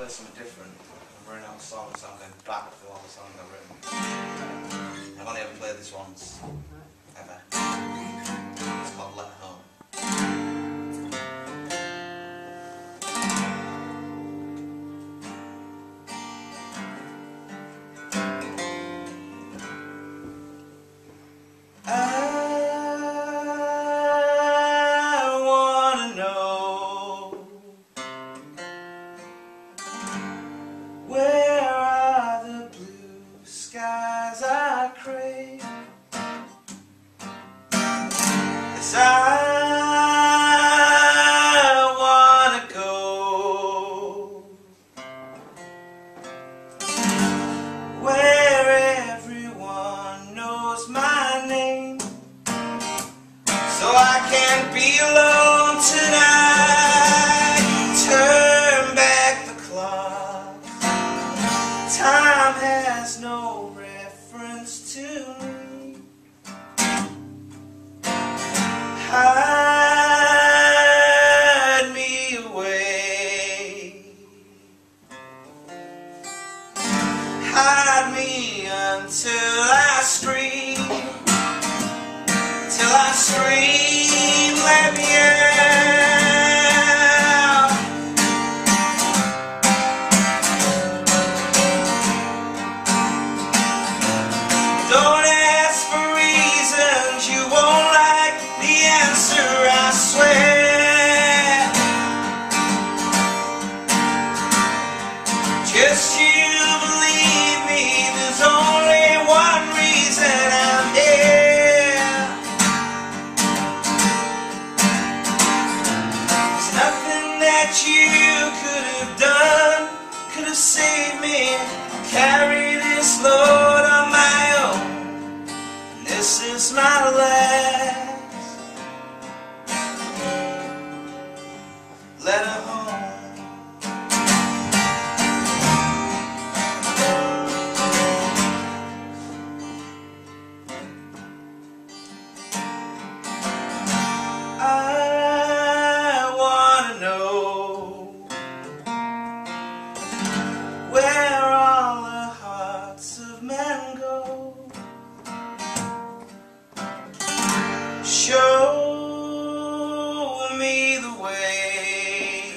play something different. I'm running out of songs, so I'm going back to all the songs I've written. I've only ever played this once, ever. Skies I crave? Yes, I wanna go where everyone knows my name. So I can't be alone tonight. Turn back the clock. Time has no until I scream till I scream, let me out. Don't ask for reasons you won't like the answer, I swear. Just you have me. Carry this load Show me the way,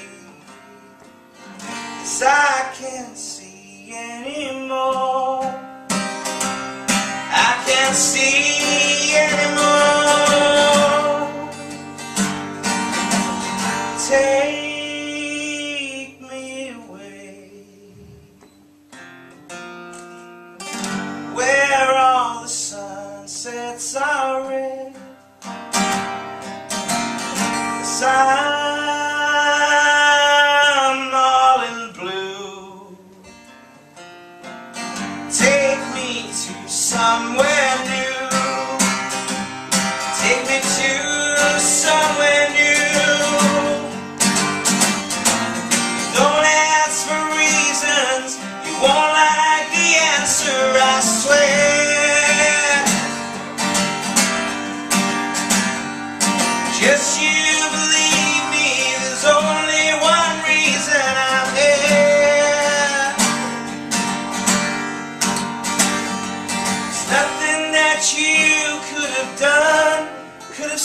'cause I can't see anymore. Me to somewhere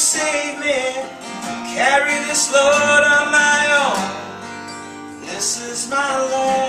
saved me. Carry this load on my own. This is my life.